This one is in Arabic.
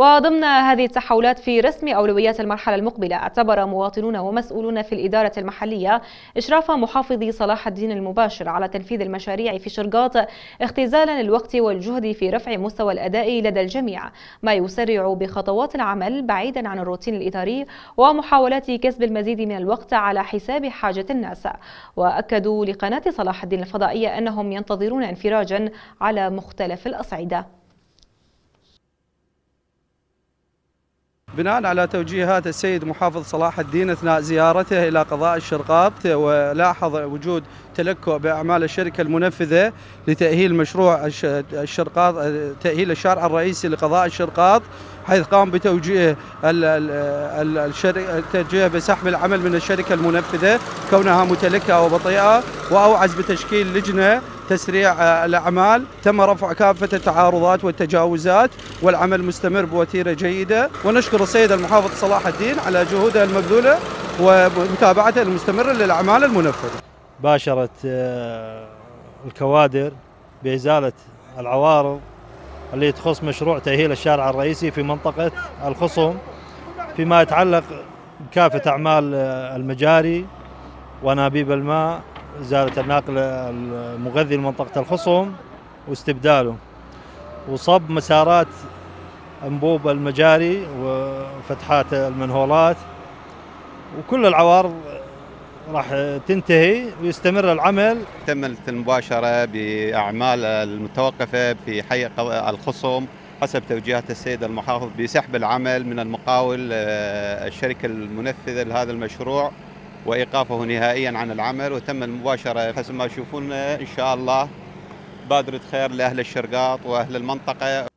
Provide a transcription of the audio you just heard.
وضمن هذه التحولات في رسم أولويات المرحلة المقبلة اعتبر مواطنون ومسؤولون في الإدارة المحلية إشراف محافظ صلاح الدين المباشر على تنفيذ المشاريع في شرقاط اختزالا للوقت والجهد في رفع مستوى الأداء لدى الجميع. ما يسرع بخطوات العمل بعيدا عن الروتين الإداري ومحاولات كسب المزيد من الوقت على حساب حاجة الناس. وأكدوا لقناة صلاح الدين الفضائية أنهم ينتظرون انفراجا على مختلف الأصعدة. بناء على توجيهات السيد محافظ صلاح الدين أثناء زيارته إلى قضاء الشرقاط ولاحظ وجود تلكؤ بأعمال الشركة المنفذة لتأهيل مشروع الشرقاط تأهيل الشارع الرئيسي لقضاء الشرقاط حيث قام بتوجيه التوجيه بسحب العمل من الشركة المنفذة كونها متلكئة وبطيئة وأوعز بتشكيل لجنة تسريع الأعمال تم رفع كافة التعارضات والتجاوزات والعمل مستمر بوتيرة جيدة ونشكر السيد المحافظ صلاح الدين على جهوده المبذولة ومتابعته المستمرة للأعمال المنفذة. باشرت الكوادر بإزالة العوارض اللي تخص مشروع تأهيل الشارع الرئيسي في منطقة الخصم فيما يتعلق بكافة أعمال المجاري ونابيب الماء إزالة الناقل المغذي لمنطقة الخصم واستبداله. وصب مسارات أنبوب المجاري وفتحات المنهولات. وكل العوارض راح تنتهي ويستمر العمل. تمت المباشرة بأعمال المتوقفة في حي الخصم حسب توجيهات السيد المحافظ بسحب العمل من المقاول الشركة المنفذة لهذا المشروع. وإيقافه نهائيا عن العمل وتم المباشرة حسب ما تشوفون إن شاء الله بادرة خير لأهل الشرقاط وأهل المنطقة.